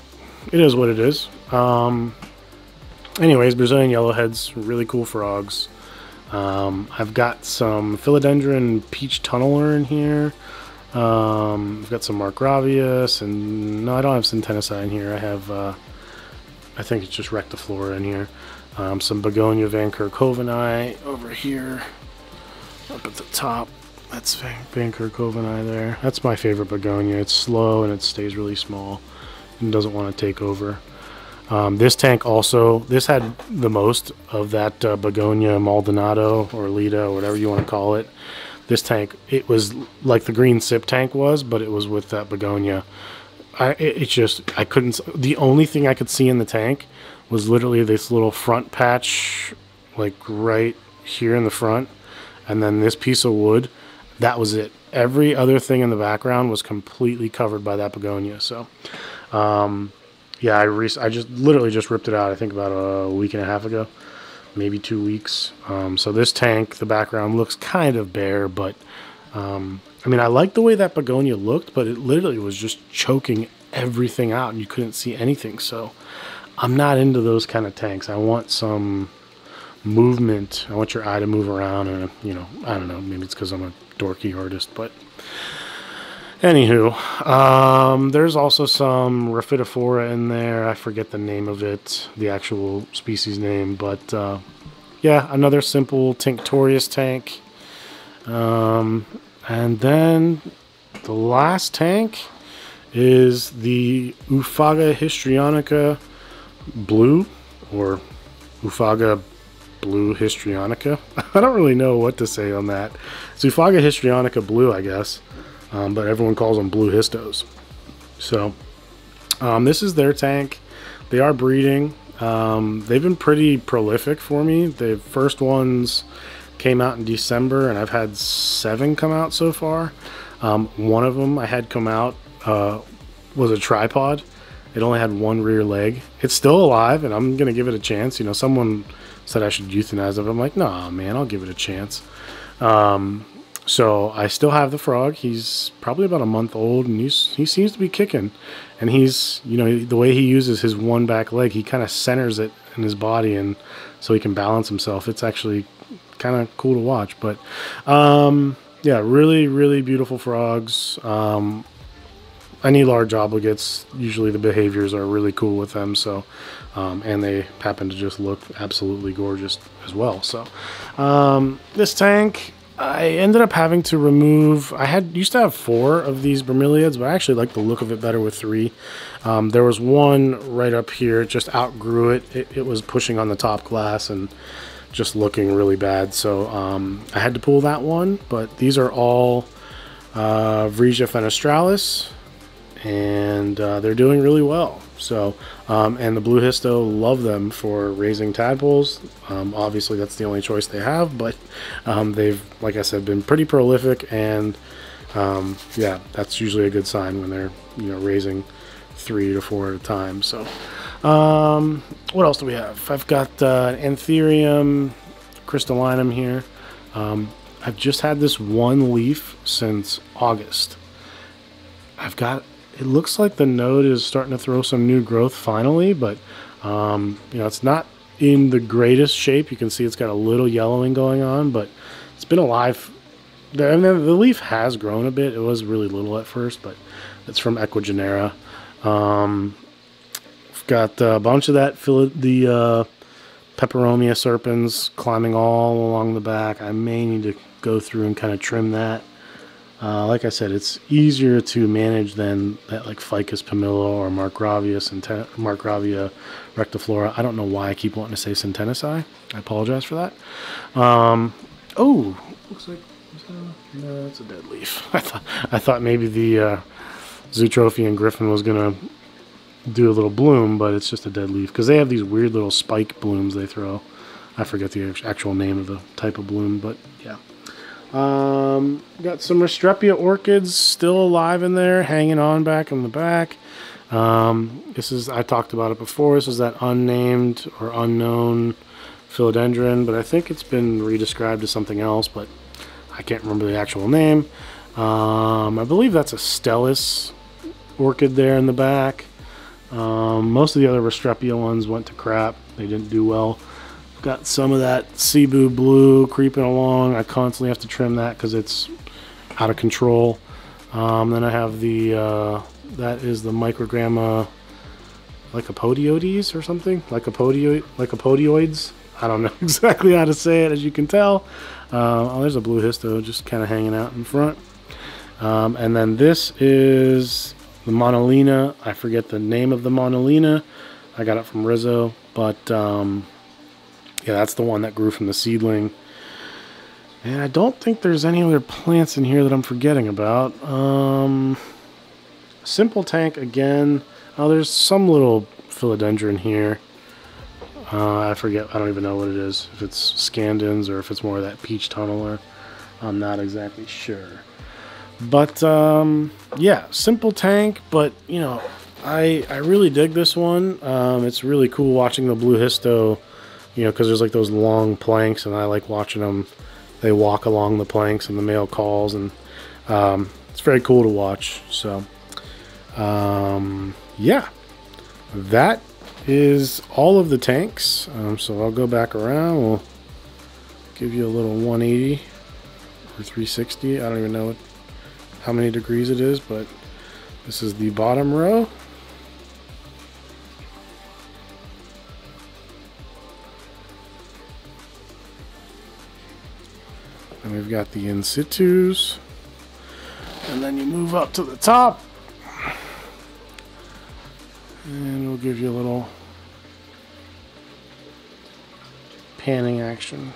it is what it is. Um, anyways, Brazilian yellowheads, really cool frogs. Um, I've got some philodendron peach tunneler in here. Um, I've got some Marcgravius, and no, I don't have sintenisii in here. I have, uh, I think it's just Rectiflora in here. Um, some Begonia Van Kerkhovenii over here, up at the top. That's Van Kerkhovenii there. That's my favorite Begonia. It's slow and it stays really small and doesn't want to take over. Um, this tank also, this had the most of that uh, Begonia Maldonado or Lita, or whatever you want to call it. This tank, it was like the green sip tank was, but it was with that Begonia. I, it, it's just, I couldn't, the only thing I could see in the tank was literally this little front patch, like right here in the front, and then this piece of wood. That was it. Every other thing in the background was completely covered by that begonia. So, um, yeah, I re- I just literally just ripped it out. I think about a week and a half ago, maybe two weeks. Um, so this tank, the background looks kind of bare, but um, I mean, I like the way that begonia looked, but it literally was just choking everything out, and you couldn't see anything. So I'm not into those kind of tanks. I want some movement. I want your eye to move around, and you know, I don't know. Maybe it's because I'm a dorky artist, but anywho, um, there's also some Rhaphidophora in there. I forget the name of it, the actual species name, but uh, yeah, another simple Tinctorius tank. Um, and then the last tank is the Oophaga histrionica blue or Oophaga blue histrionica. I don't really know what to say on that. Zufaga histrionica blue, I guess, um, but everyone calls them blue histos. So um, this is their tank. They are breeding. Um, they've been pretty prolific for me. The first ones came out in December, and I've had seven come out so far. Um, one of them I had come out uh, was a tripod it only had one rear leg. It's still alive, and I'm gonna give it a chance. You know, someone said I should euthanize it. I'm like, nah, man, I'll give it a chance. Um, so I still have the frog. He's probably about a month old, and he's he seems to be kicking. And he's, you know, the way he uses his one back leg, he kind of centers it in his body, and so he can balance himself. It's actually kind of cool to watch. But um, yeah, really, really beautiful frogs. Um, any large obligates, usually the behaviors are really cool with them. So, um, and they happen to just look absolutely gorgeous as well. So, um, this tank, I ended up having to remove. I had used to have four of these bromeliads, but I actually like the look of it better with three. Um, there was one right up here, just outgrew it. it. It was pushing on the top glass and just looking really bad. So um, I had to pull that one. But these are all uh, Vriesea fenestralis and uh, they're doing really well. So, um, and the Blue Histo love them for raising tadpoles. Um, obviously, that's the only choice they have, but um, they've, like I said, been pretty prolific, and um, yeah, that's usually a good sign when they're you know raising three to four at a time. So, um, what else do we have? I've got uh, Anthurium crystallinum here. Um, I've just had this one leaf since August. I've got it looks like the node is starting to throw some new growth finally, but um, you know, it's not in the greatest shape. You can see it's got a little yellowing going on, but it's been alive. The, mean, the leaf has grown a bit. It was really little at first, but it's from Ecuagenera. Um, we've got a bunch of that, fill the uh, Peperomia serpens climbing all along the back. I may need to go through and kind of trim that. Uh, like I said, it's easier to manage than that like Ficus pumila or Marcgravia, Centen- Marcgravia rectiflora. I don't know why I keep wanting to say sintenisii. I apologize for that. Um, oh, looks like no, that's a dead leaf. I thought I thought maybe the uh, Zootrophian Griffin was gonna do a little bloom, but it's just a dead leaf because they have these weird little spike blooms they throw. I forget the actual name of the type of bloom, but. Um, got some Restrepia orchids still alive in there, hanging on back in the back. Um, this is, I talked about it before, this is that unnamed or unknown philodendron, but I think it's been redescribed as something else, but I can't remember the actual name. Um, I believe that's a Stelis orchid there in the back. Um, most of the other Restrepia ones went to crap. They didn't do well. Got some of that Cebu blue creeping along. I constantly have to trim that because it's out of control. Um, then I have the, uh, that is the microgramma lycopodioides or something? Lycopodioid, lycopodioids? I don't know exactly how to say it as you can tell. Uh, oh, there's a blue histo just kind of hanging out in front. Um, and then this is the monolena. I forget the name of the monolena. I got it from Rizzo, but um, yeah, that's the one that grew from the seedling. And I don't think there's any other plants in here that I'm forgetting about. Um, simple tank again. Oh, there's some little philodendron here. Uh, I forget. I don't even know what it is. If it's scandens or if it's more of that peach tunneler. I'm not exactly sure. But um, yeah, simple tank. But you know, I I really dig this one. Um, it's really cool watching the blue histo you know, because there's like those long planks, and I like watching them. They walk along the planks, and the male calls, and um, it's very cool to watch. So, um, yeah, that is all of the tanks. Um, so I'll go back around. We'll give you a little 180 or 360. I don't even know how many degrees it is, but this is the bottom row. And we've got the in situs. And then you move up to the top. And we'll give you a little panning action.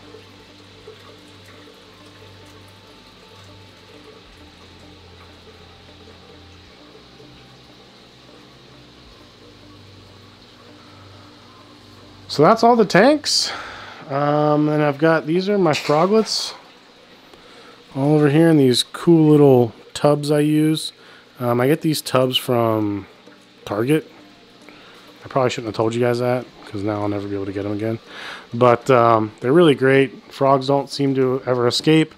So that's all the tanks. Um, and I've got, these are my froglets all over here in these cool little tubs I use. Um, I get these tubs from Target. I probably shouldn't have told you guys that because now I'll never be able to get them again. But um, they're really great. Frogs don't seem to ever escape.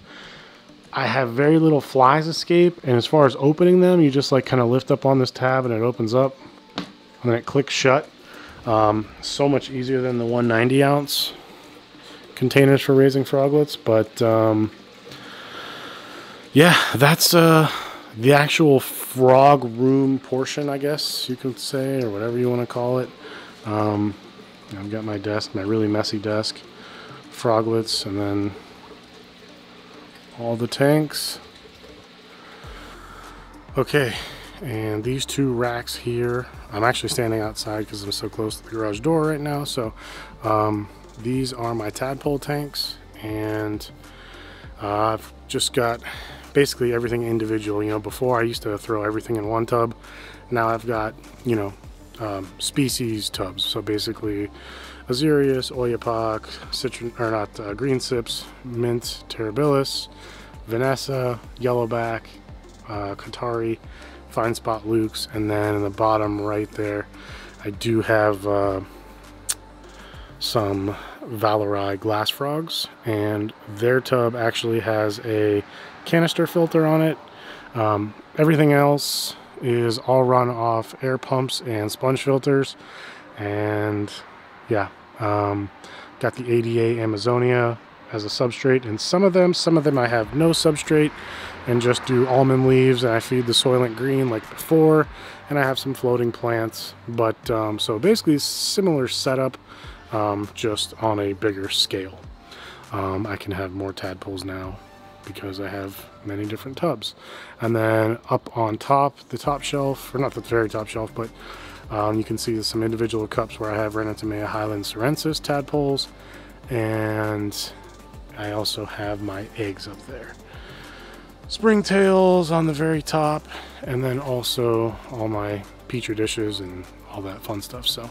I have very little flies escape. And as far as opening them, you just like kind of lift up on this tab and it opens up. And then it clicks shut. Um, so much easier than the 190 ounce containers for raising froglets. But um, yeah, that's uh, the actual frog room portion, I guess you could say, or whatever you want to call it. Um, I've got my desk, my really messy desk, froglets, and then all the tanks. Okay, and these two racks here, I'm actually standing outside because I'm so close to the garage door right now. So um, these are my tadpole tanks, and uh, I've just got basically everything individual. You know, before I used to throw everything in one tub. Now I've got, you know, um, species tubs. So basically Azureus, Oyapok, citron, or not, uh, green sips, mint, terribilis, Vanessa, yellowback, uh, Koetari, fine spot lukes, and then in the bottom right there, I do have uh, some Valerioi glass frogs, and their tub actually has a canister filter on it. Um, everything else is all run off air pumps and sponge filters. And yeah, um, got the ADA Amazonia as a substrate and some of them, some of them I have no substrate and just do almond leaves and I feed the Soylent Green like before and I have some floating plants. But um, so basically similar setup, um, just on a bigger scale. Um, I can have more tadpoles now because I have many different tubs. And then up on top, the top shelf, or not the very top shelf, but um, you can see some individual cups where I have Ranitomeya Highland Sirensis tadpoles, and I also have my eggs up there. Springtails on the very top, and then also all my petri dishes and all that fun stuff. So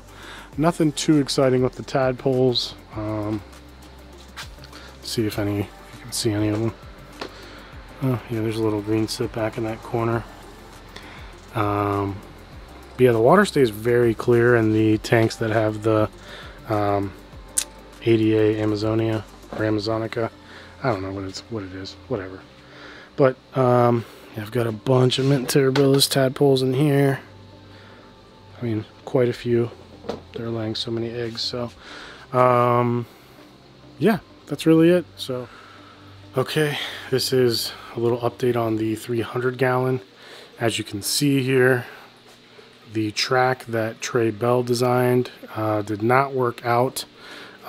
nothing too exciting with the tadpoles. Um, see if any you can see any of them. Oh, yeah, there's a little green sit back in that corner. Um, but yeah, the water stays very clear in the tanks that have the um, ADA Amazonia or Amazonica. I don't know what it's what it is, whatever. But um, I've got a bunch of mint terribilis tadpoles in here. I mean, quite a few. They're laying so many eggs. So, um, yeah, that's really it. So, okay, this is a little update on the 300 gallon. As you can see here, the track that Trey Bell designed uh, did not work out.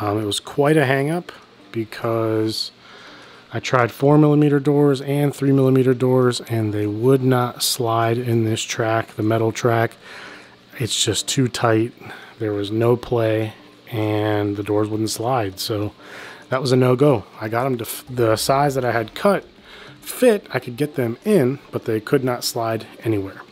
Um, it was quite a hangup because I tried 4 millimeter doors and 3 millimeter doors and they would not slide in this track, the metal track it's just too tight. There was no play and the doors wouldn't slide. So that was a no-go. I got them to the size that I had cut fit. I could get them in, but they could not slide anywhere.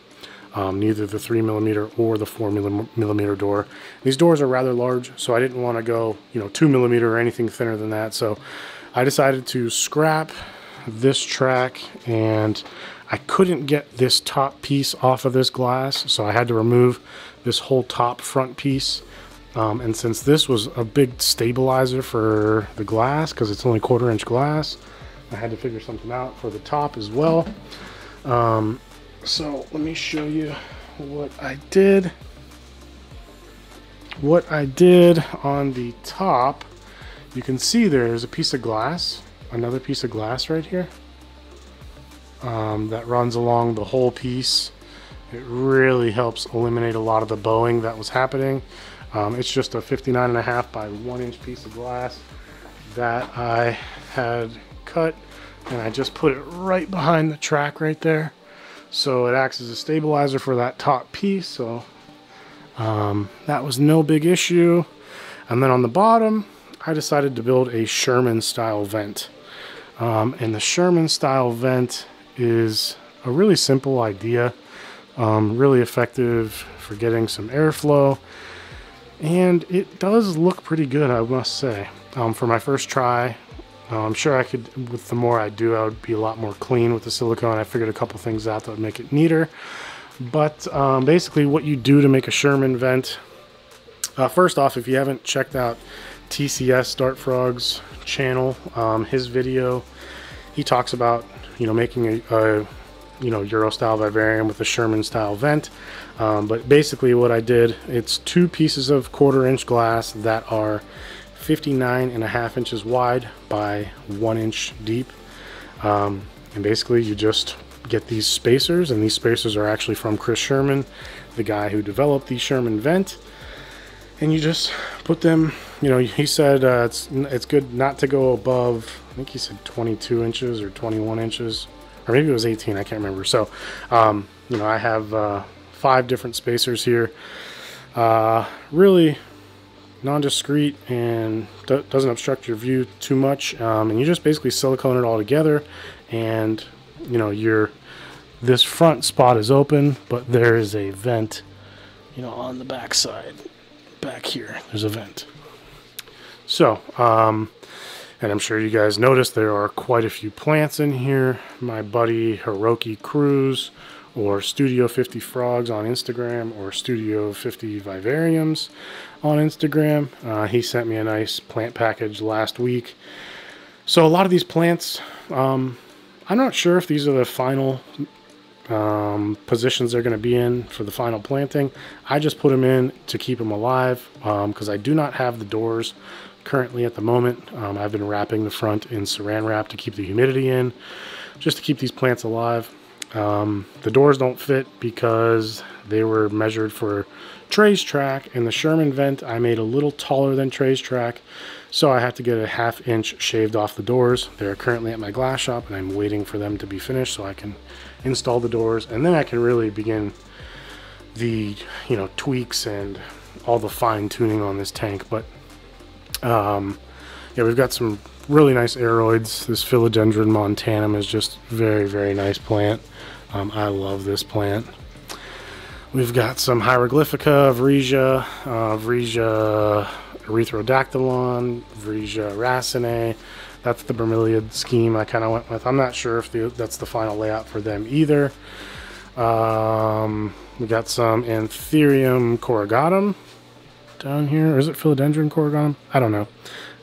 Um, neither the three millimeter or the four millimeter door. These doors are rather large, so I didn't want to go, you know, two millimeter or anything thinner than that. So I decided to scrap this track and I couldn't get this top piece off of this glass, so I had to remove this whole top front piece. Um, and since this was a big stabilizer for the glass, because it's only quarter inch glass, I had to figure something out for the top as well. Um, so let me show you what I did. What I did on the top, you can see there's a piece of glass, another piece of glass right here um, that runs along the whole piece. It really helps eliminate a lot of the bowing that was happening. Um, it's just a 59 and a half by one inch piece of glass that I had cut and I just put it right behind the track right there. So it acts as a stabilizer for that top piece. So um, that was no big issue. And then on the bottom, I decided to build a Sherman style vent. Um, and the Sherman style vent is a really simple idea, um, really effective for getting some airflow, and it does look pretty good, I must say. Um, for my first try, uh, I'm sure I could, with the more I do, I would be a lot more clean with the silicone. I figured a couple things out that would make it neater. But um, basically what you do to make a Sherman vent, uh, first off, if you haven't checked out TCS Dart Frog's channel, um, his video, he talks about you know, making a, a you know, Euro style vivarium with a Sherman style vent. Um, but basically what I did, it's two pieces of quarter inch glass that are 59 and a half inches wide by one inch deep. Um, and basically you just get these spacers and these spacers are actually from Chris Sherman, the guy who developed the Sherman vent. And you just put them, you know, he said uh, it's, it's good not to go above think he said 22 inches or 21 inches, or maybe it was 18. I can't remember. So, um, you know, I have uh, five different spacers here. Uh, really non-discreet and doesn't obstruct your view too much. Um, and you just basically silicone it all together, and you know, your this front spot is open, but there is a vent, you know, on the back side. Back here, there's a vent. So, um, and I'm sure you guys noticed there are quite a few plants in here. My buddy Hiroki Cruz or Studio 50 Frogs on Instagram or Studio 50 Vivariums on Instagram. Uh, he sent me a nice plant package last week. So a lot of these plants, um, I'm not sure if these are the final um, positions they're going to be in for the final planting. I just put them in to keep them alive because um, I do not have the doors currently at the moment. Um, I've been wrapping the front in saran wrap to keep the humidity in, just to keep these plants alive. Um, the doors don't fit because they were measured for Trey's track and the Sherman vent I made a little taller than Trey's track so I have to get a half inch shaved off the doors. They're currently at my glass shop and I'm waiting for them to be finished so I can install the doors and then I can really begin the you know tweaks and all the fine tuning on this tank but um, yeah we've got some really nice aroids. this philodendron montanum is just very very nice plant. Um, I love this plant. We've got some hieroglyphica Vriesea uh, Vriesea erythrodactylon Vreesia raciniae. That's the bromeliad scheme I kind of went with. I'm not sure if the, that's the final layout for them either. Um, we got some Anthurium corrugatum down here. Or is it Philodendron corrugatum? I don't know.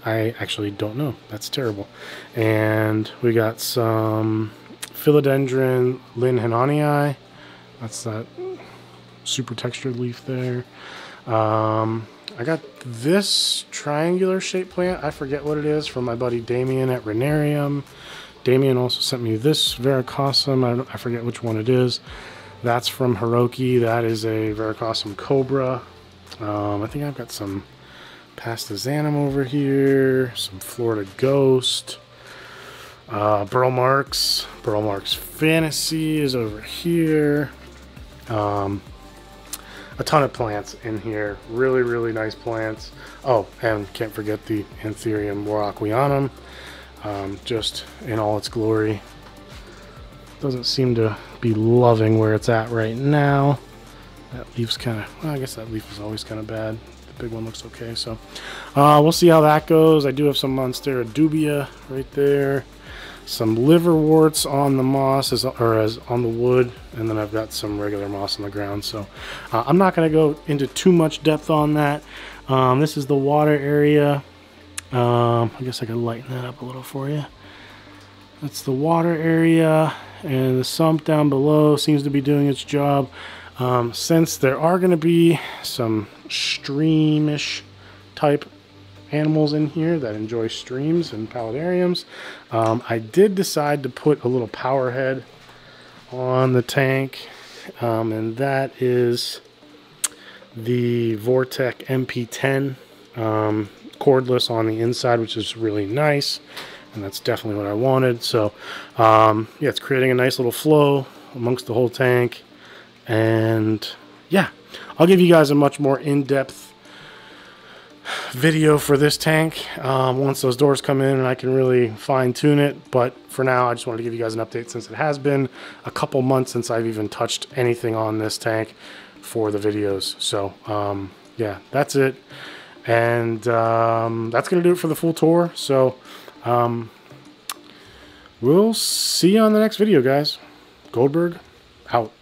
I actually don't know. That's terrible. And we got some Philodendron linhenonii. That's that super textured leaf there. Um, I got this triangular shaped plant. I forget what it is from my buddy Damien at Renarium. Damien also sent me this varicosum. I, I forget which one it is. That's from Hiroki. That is a varicosum Cobra. Um, I think I've got some Pastazanum over here, some Florida Ghost, uh, Burle Marx. Burle Marx Fantasy is over here. Um, a ton of plants in here. Really, really nice plants. Oh, and can't forget the Anthurium warocqueanum um, just in all its glory. Doesn't seem to be loving where it's at right now. That leaf's kind of, well, I guess that leaf was always kind of bad. The big one looks okay, so uh, we'll see how that goes. I do have some Monstera dubia right there. Some liverworts on the moss, as, or as on the wood, and then I've got some regular moss on the ground. So uh, I'm not going to go into too much depth on that. Um, this is the water area. Um, I guess I could lighten that up a little for you. That's the water area and the sump down below seems to be doing its job. Um, since there are going to be some streamish type animals in here that enjoy streams and paludariums, um, I did decide to put a little power head on the tank um, and that is the Vortech MP10. Um, cordless on the inside, which is really nice. And that's definitely what I wanted. So, um, yeah, it's creating a nice little flow amongst the whole tank. And yeah, I'll give you guys a much more in-depth video for this tank um, once those doors come in and I can really fine tune it. But for now, I just wanted to give you guys an update since it has been a couple months since I've even touched anything on this tank for the videos. So um, yeah, that's it. And um, that's going to do it for the full tour. So um, we'll see you on the next video, guys. Goldberg, out.